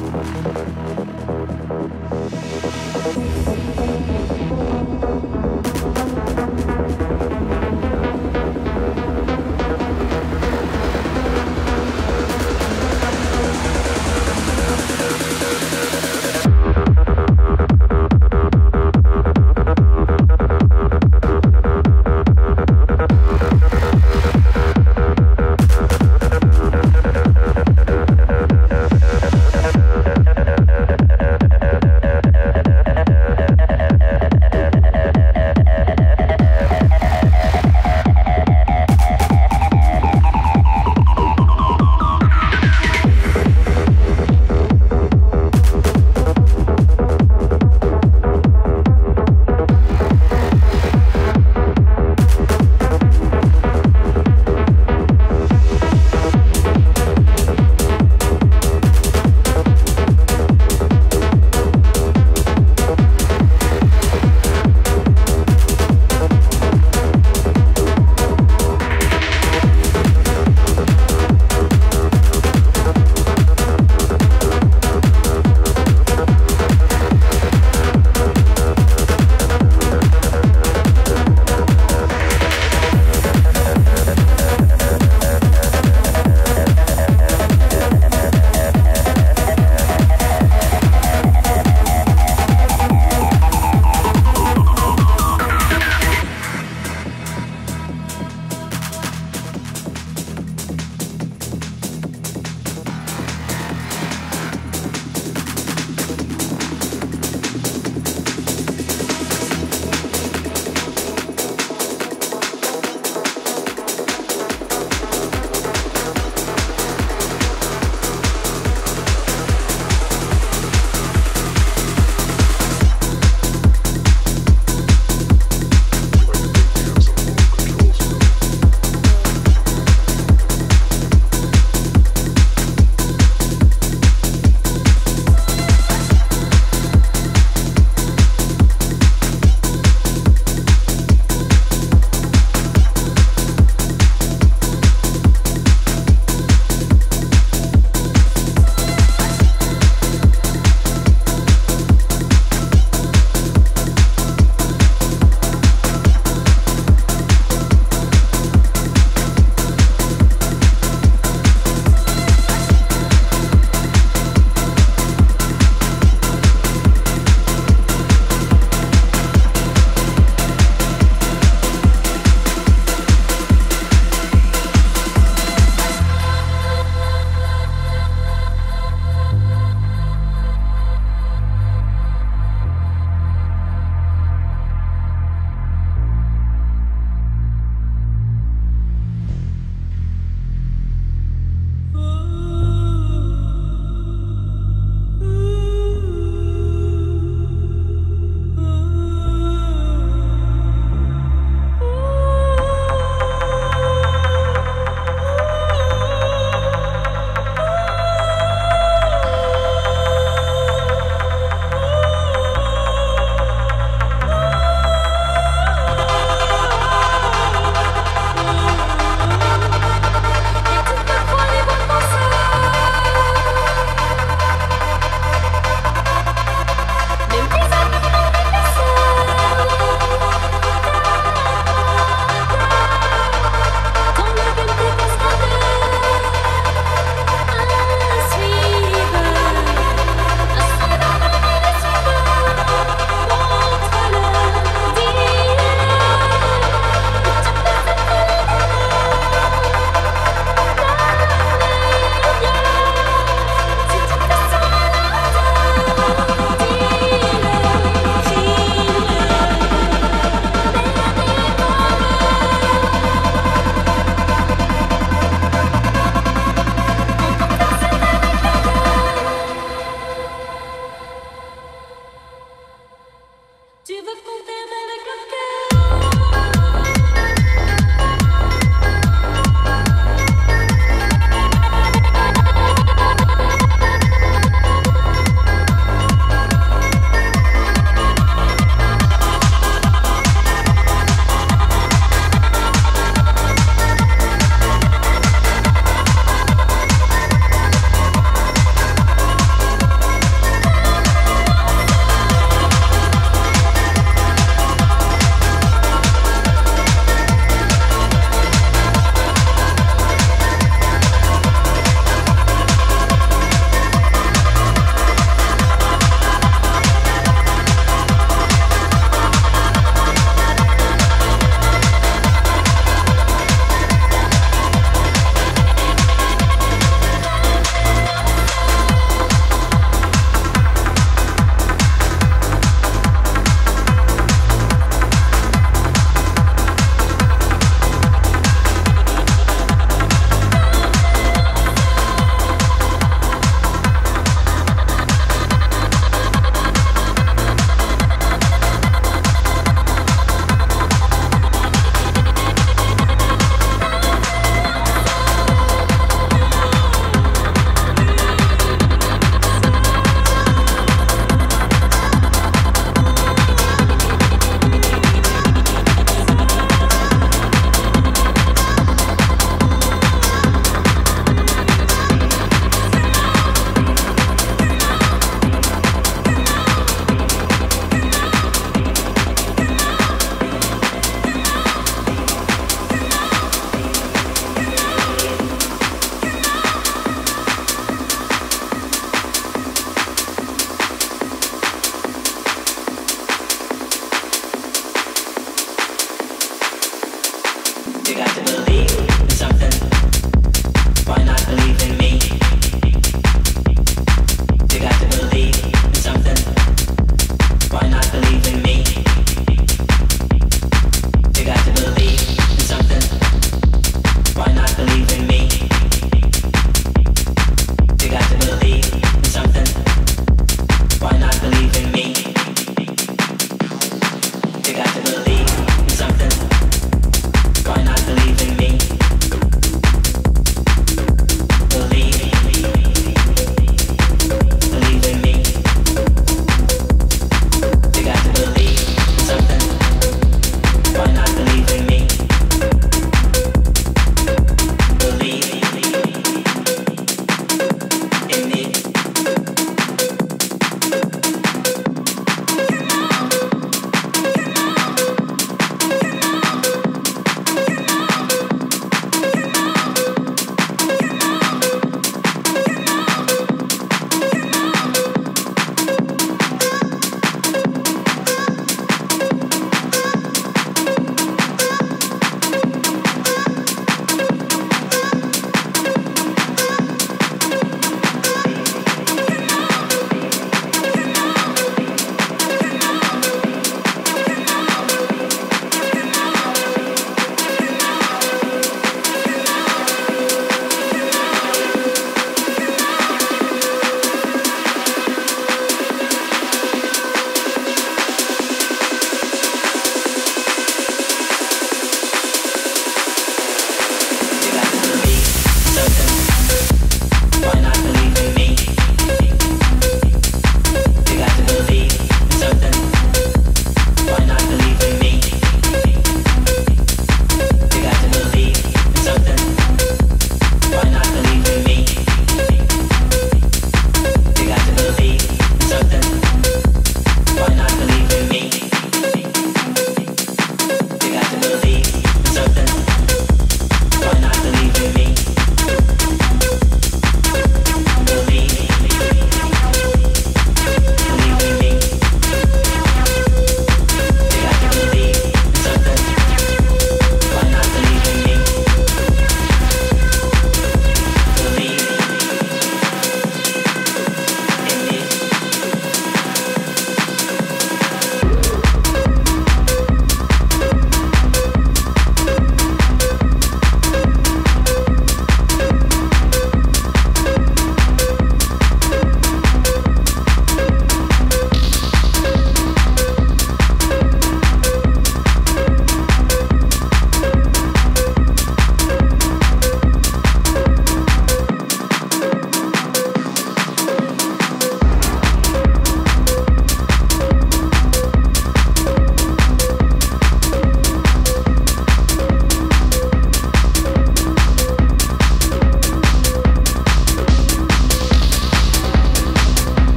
Thank you. you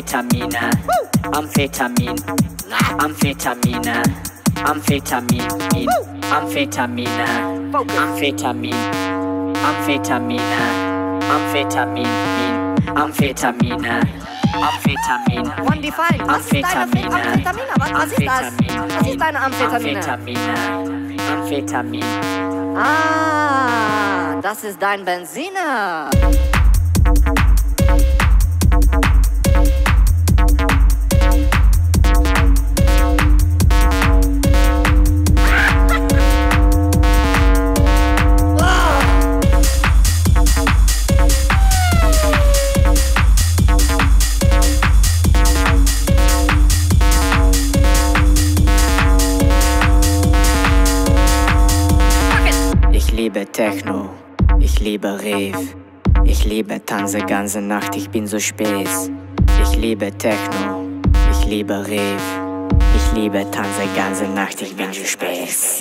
Amphetamine, Amphetamine, Amphetamine, Amphetamine, Amphetamine, Amphetamine. One define. Was ist deine Amphetamine? Was, was ist das? Was ist deine Amphetamine? Amphetamine, Amphetamine. Ah, das ist dein Benziner. Techno, ich liebe Rave. Ich liebe Tanze ganze Nacht, ich bin so spät. Ich liebe Techno, ich liebe Rave. Ich liebe Tanze ganze Nacht, ich bin so spät.